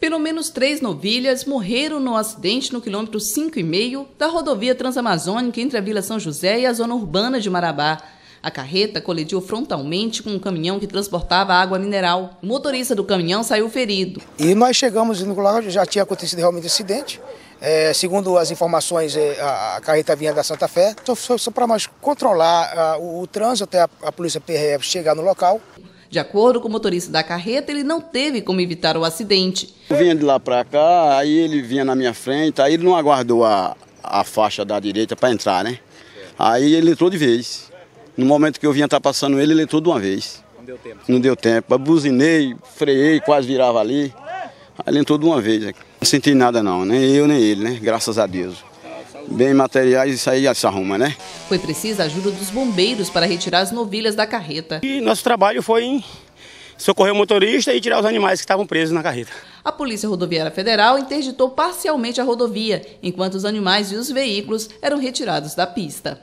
Pelo menos três novilhas morreram no acidente no quilômetro 5,5 da rodovia transamazônica entre a Vila São José e a zona urbana de Marabá. A carreta colidiu frontalmente com um caminhão que transportava água mineral. O motorista do caminhão saiu ferido. E nós chegamos no lugar, já tinha acontecido realmente acidente. É, segundo as informações, é, a, carreta vinha da Santa Fé. Só, só, só para nós controlar a, o, o, trânsito até a, a polícia PRF chegar no local. De acordo com o motorista da carreta, ele não teve como evitar o acidente. Eu vinha de lá para cá, aí ele vinha na minha frente, aí ele não aguardou a, a faixa da direita para entrar, né? Aí ele entrou de vez. No momento que eu vinha estar passando ele, ele entrou de uma vez. Não deu tempo. Não deu tempo. Buzinei, freiei, quase virava ali. Aí ele entrou de uma vez. Não senti nada não, nem eu nem ele, né? Graças a Deus. Bem materiais, isso aí se arruma, né? Foi precisa a ajuda dos bombeiros para retirar as novilhas da carreta. E nosso trabalho foi em socorrer o motorista e tirar os animais que estavam presos na carreta. A Polícia Rodoviária Federal interditou parcialmente a rodovia, enquanto os animais e os veículos eram retirados da pista.